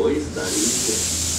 我一直在理一